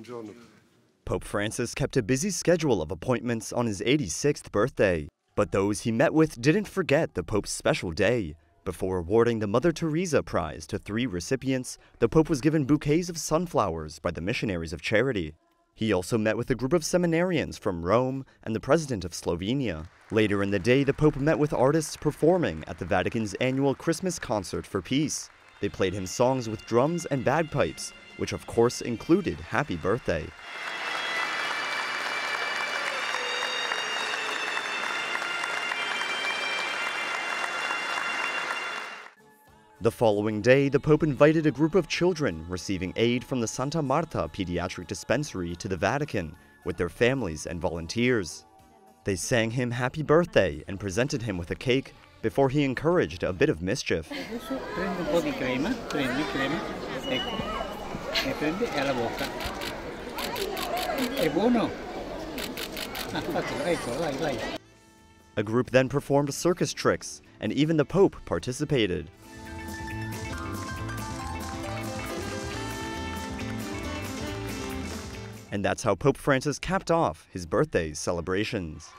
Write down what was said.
Buongiorno. Pope Francis kept a busy schedule of appointments on his 86th birthday, but those he met with didn't forget the Pope's special day. Before awarding the Mother Teresa Prize to three recipients, the Pope was given bouquets of sunflowers by the Missionaries of Charity. He also met with a group of seminarians from Rome and the President of Slovenia. Later in the day, the Pope met with artists performing at the Vatican's annual Christmas Concert for Peace. They played him songs with drums and bagpipes, which of course included Happy Birthday. The following day, the Pope invited a group of children receiving aid from the Santa Marta Pediatric Dispensary to the Vatican with their families and volunteers. They sang him happy birthday and presented him with a cake before he encouraged a bit of mischief. e prendi e alla bocca. È buono? Ah, ecco, vai, vai. A group then performed circus tricks, and even the Pope participated. And that's how Pope Francis capped off his birthday celebrations.